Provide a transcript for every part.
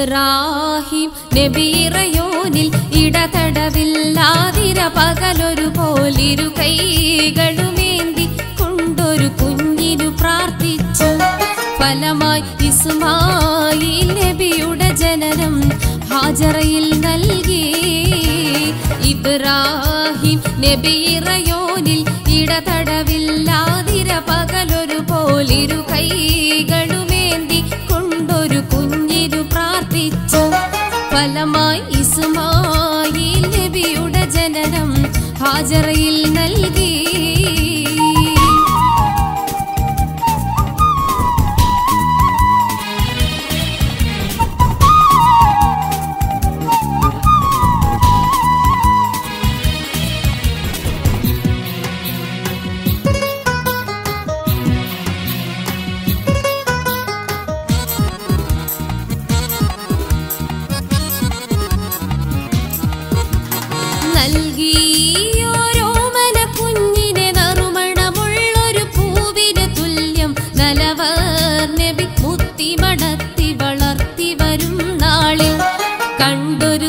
ഇബ്രാഹിം നബീറയോനിൽ ഇടതടവില്ലാതിര പകലൊരു പോലിരു കൈകളുമേന്തി കൊണ്ടൊരു കുഞ്ഞിനു പ്രാർത്ഥിച്ചു. ഫലമായി ഇസ്മായിൽ നബിയുടെ ജനനം ഹാജറയിൽ നൽകി. ഇബ്രാഹിം നബീറയോനിൽ ഇടതടവില്ലാതിര പകലൊരു പോലിരു കൈകളുമേന്തി ഫലമായി ഇസ്മായിൽ നബിയുടെ ജനനം ഹാജറയിൽ നൽകി.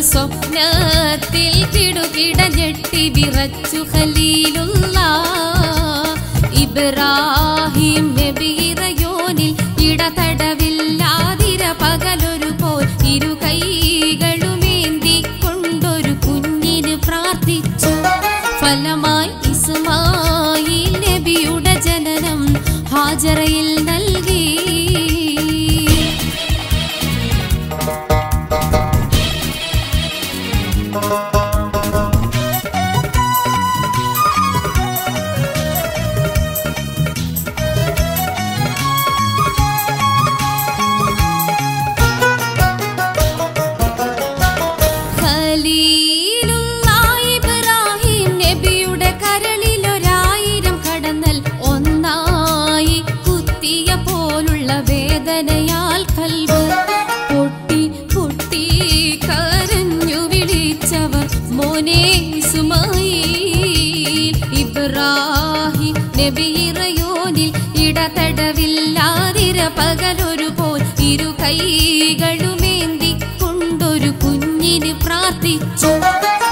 സ്വപ്നത്തിൽ കിടുകിട ഞെട്ടി വിറച്ചു ഹലീലുള്ള ഇബ്രാഹിം നബീറയോനിൽ ഇടതടവില്ലാതിര പകലൊരു പോൽ ഇരു കൈകളുമേന്തി കൊണ്ടൊരു കുഞ്ഞിന് പ്രാർത്ഥിച്ചു. ഫലമായി ഇസ്മായിൽ നബിയുടെ ജനനം ഹാജറയിൽ നൽകി. ഇബ്രാഹിം ഇടതടവില്ലാതിര പകലൊരു പോൽ ഇരു കൈകളുമേന്തി കൊണ്ടൊരു കുഞ്ഞിന് പ്രാർത്ഥിച്ചു.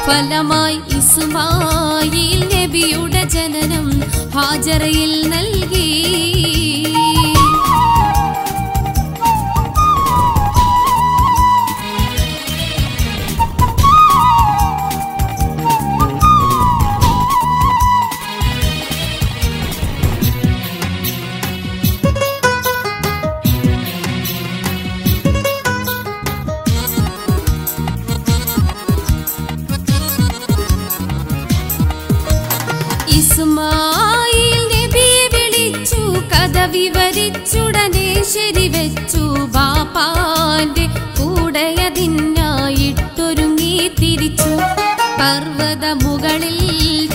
ഫലമായി ഇസ്മായിൽ നബിയുടെ ജനനം ഹാജറയിൽ നൽകി. ബാപ്പാന്റെ കൂടയതിനായിട്ടൊരുങ്ങി തിരിച്ചു. പർവത മുകളിൽ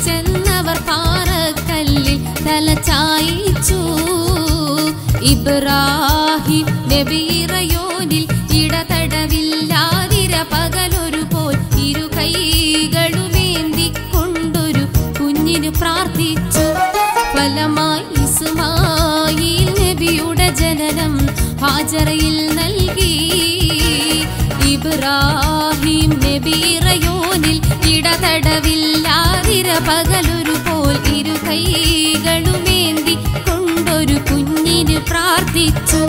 ചെന്നവർ പാറക്കല്ലിൽ തലചായിച്ചു ഇബ്രാഹിം നബീറയോനിൽ ഇടതടവില്ലാതിര പകലൊരു പോൽ ഇരു കൈകളുമേന്തിക്കൊണ്ടൊരു കുഞ്ഞിന് പ്രാർത്ഥിച്ചു. ഫലമായി ഹാജറയിൽ നൽകി. ഇബ്രാഹിം നബീറയോനിൽ ഇടതടവില്ലാതിര പകലൊരു പോൽ ഇരു കൈകളുമേന്തി കൊണ്ടൊരു കുഞ്ഞിന് പ്രാർത്ഥിച്ചു.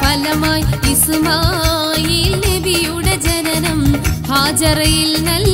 ഫലമായി ഇസ്മായിൽ നബിയുടെ ജനനം ഹാജറയിൽ നൽകി.